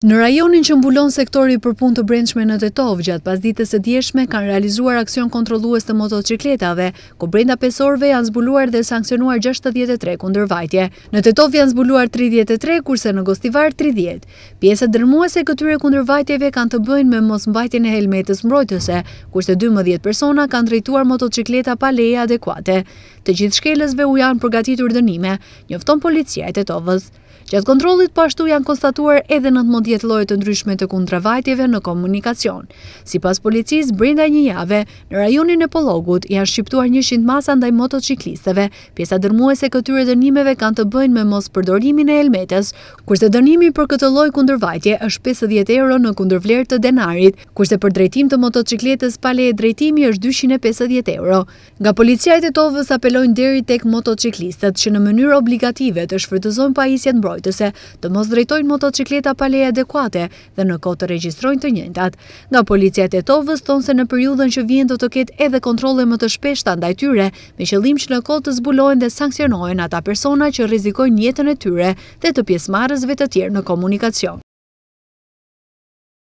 Në rajonin që mbulon sektori për punë të brendshme në Tetovë, gjatë pasdites së djeshme kanë realizuar aksion kontrollues të motocikletave, ku brenda 5 orëve janë zbuluar dhe sanksionuar 63 kundërvajtje. Në Tetovë janë zbuluar 33, kurse në Gostivar 30. Pjesa dërmuese e këtyre kundërvajtjeve kanë të bëjnë me mosmbajtjen e helmetës mbrojtëse, kurse 12 persona kanë drejtuar motocikleta pa leje adekuate. Të gjithë shkelësve u janë përgatitur dënime, njofton Policia e Tetovës. Gjatë kontrollit po ashtu janë konstatuar edhe nëntëmbëdhjetë lloje të ndryshme të kundravajtjeve në komunikacion. Sipas policisë, brenda një jave, në rajonin e Pollogut janë shqiptuar njëqind masa ndaj motociklistëve. Pjesa dërmuese e këtyre dënimeve kanë të bëjnë me mospërdorimin e helmetës, kurse dënimi për këtë lloj kundërvajtje është pesëdhjetë euro në kundërvlerë të denarit, kurse për drejtim të motocikletës pa leje drejtimi është dyqind e pesëdhjetë euro. Nga policia e Tetovës apelojnë deri tek motociklistët që në mënyrë obligative të shfrytëzojnë pajisjet mbrojtëse, të mos drejtojnë motocikleta pa leje adekuate dhe në kohë të regjistrojnë të njëjtat. Nga policia e Tetovës thonë se në periudhën që vjen do të ketë edhe kontrolle më të shpeshta ndaj tyre, me qëllim që në kohë të zbulohen dhe sanksionohen ata persona që rrezikojnë jetën e tyre dhe të pjesëmarrësve të tjerë në komunikacion.